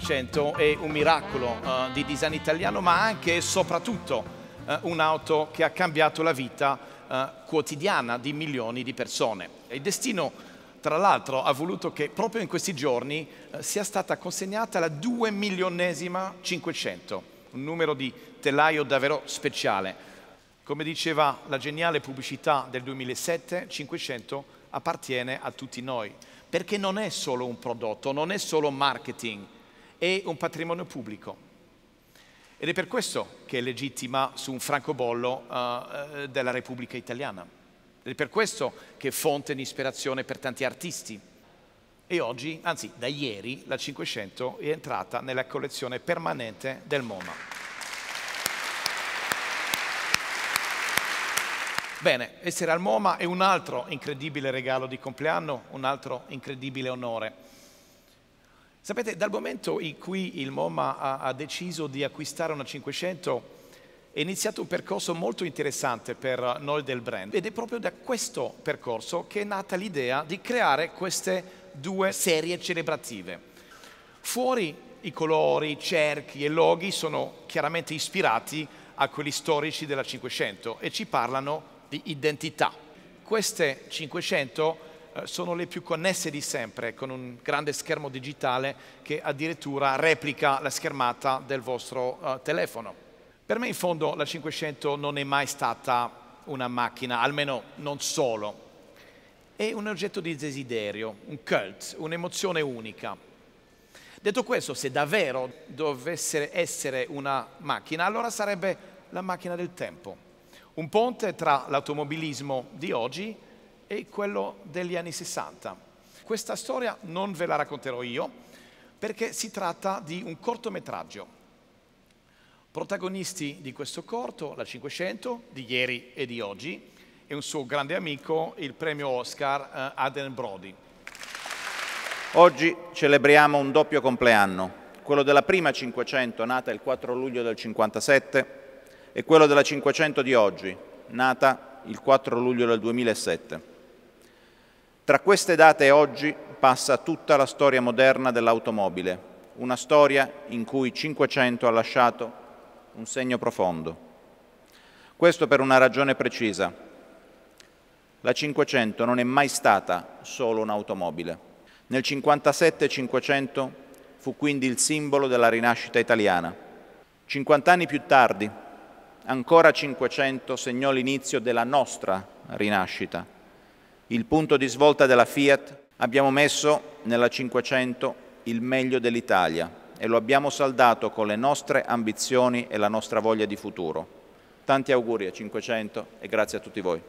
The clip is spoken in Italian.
500 è un miracolo uh, di design italiano, ma anche e soprattutto uh, un'auto che ha cambiato la vita uh, quotidiana di milioni di persone. Il destino, tra l'altro, ha voluto che proprio in questi giorni sia stata consegnata la due milionesima 500, un numero di telaio davvero speciale. Come diceva la geniale pubblicità del 2007, 500 appartiene a tutti noi perché non è solo un prodotto, non è solo marketing, è un patrimonio pubblico. Ed è per questo che è legittima su un francobollo uh, della Repubblica Italiana. Ed è per questo che è fonte di ispirazione per tanti artisti. E oggi, anzi da ieri, la 500 è entrata nella collezione permanente del MoMA. Bene, essere al MoMA è un altro incredibile regalo di compleanno, un altro incredibile onore. Sapete, dal momento in cui il MoMA ha, ha deciso di acquistare una 500 è iniziato un percorso molto interessante per noi del brand ed è proprio da questo percorso che è nata l'idea di creare queste due serie celebrative. Fuori i colori, i cerchi e loghi sono chiaramente ispirati a quelli storici della 500 e ci parlano di identità. Queste 500 eh, sono le più connesse di sempre, con un grande schermo digitale che addirittura replica la schermata del vostro uh, telefono. Per me in fondo la 500 non è mai stata una macchina, almeno non solo. È un oggetto di desiderio, un cult, un'emozione unica. Detto questo, se davvero dovesse essere una macchina, allora sarebbe la macchina del tempo un ponte tra l'automobilismo di oggi e quello degli anni 60. Questa storia non ve la racconterò io perché si tratta di un cortometraggio. Protagonisti di questo corto, la 500, di ieri e di oggi, e un suo grande amico, il premio Oscar eh, Aden Brody. Oggi celebriamo un doppio compleanno, quello della prima 500 nata il 4 luglio del 57 e quello della 500 di oggi, nata il 4 luglio del 2007. Tra queste date e oggi passa tutta la storia moderna dell'automobile, una storia in cui 500 ha lasciato un segno profondo. Questo per una ragione precisa. La 500 non è mai stata solo un'automobile. Nel 57 500 fu quindi il simbolo della rinascita italiana. 50 anni più tardi, ancora 500 segnò l'inizio della nostra rinascita. Il punto di svolta della Fiat abbiamo messo nella 500 il meglio dell'Italia e lo abbiamo saldato con le nostre ambizioni e la nostra voglia di futuro. Tanti auguri a 500 e grazie a tutti voi.